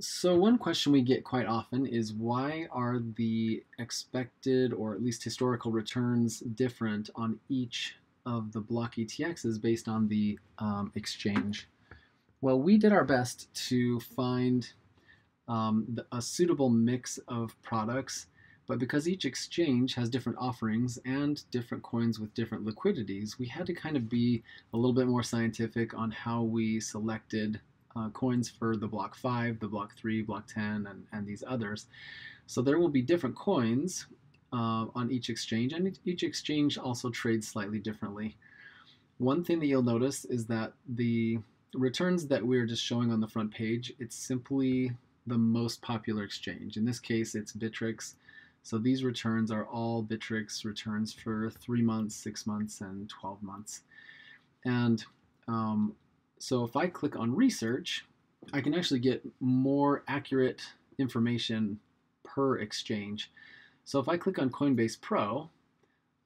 So one question we get quite often is why are the expected or at least historical returns different on each of the block ETXs based on the um, exchange? Well, we did our best to find um, a suitable mix of products, but because each exchange has different offerings and different coins with different liquidities, we had to kind of be a little bit more scientific on how we selected uh, coins for the block 5, the block 3, block 10, and, and these others. So there will be different coins uh, on each exchange, and each exchange also trades slightly differently. One thing that you'll notice is that the returns that we're just showing on the front page, it's simply the most popular exchange. In this case, it's Bittrex. So these returns are all Bittrex returns for three months, six months, and 12 months. And um, so if I click on research, I can actually get more accurate information per exchange. So if I click on Coinbase Pro,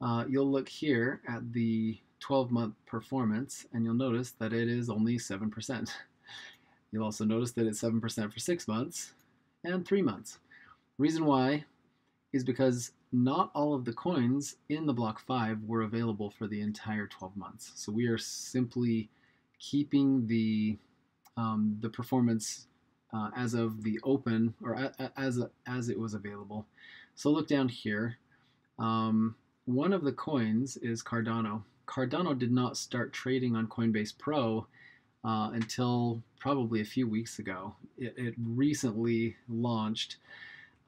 uh, you'll look here at the 12 month performance and you'll notice that it is only 7%. You'll also notice that it's 7% for six months and three months. Reason why is because not all of the coins in the block 5 were available for the entire 12 months. So we are simply keeping the um, the performance uh, as of the open or a, as as it was available. So look down here. Um, one of the coins is Cardano. Cardano did not start trading on Coinbase Pro uh, until probably a few weeks ago. It, it recently launched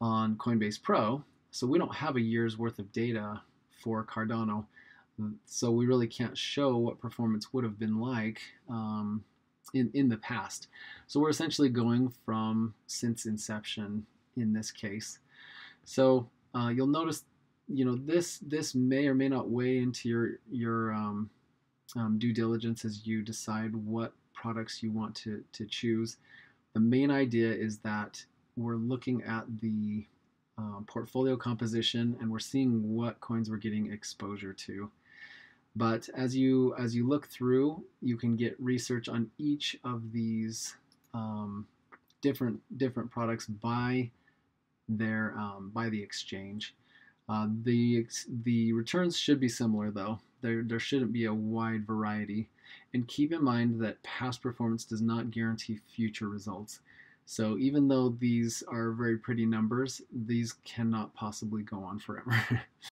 on Coinbase Pro, so we don't have a year's worth of data for Cardano so we really can't show what performance would have been like um, in, in the past. So we're essentially going from since inception in this case. So uh, you'll notice, you know, this this may or may not weigh into your your um, um, due diligence as you decide what products you want to to choose. The main idea is that we're looking at the uh, portfolio composition and we're seeing what coins we're getting exposure to. But as you as you look through, you can get research on each of these um, different different products by their um, by the exchange. Uh, the the returns should be similar though. There there shouldn't be a wide variety. And keep in mind that past performance does not guarantee future results. So even though these are very pretty numbers, these cannot possibly go on forever.